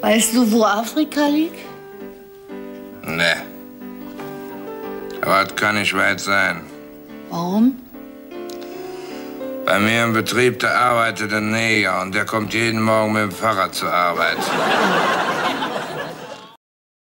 Weißt du, wo Afrika liegt? Ne. Aber das kann nicht weit sein. Warum? Bei mir im Betrieb, da arbeitet ein Neger und der kommt jeden Morgen mit dem Fahrrad zur Arbeit.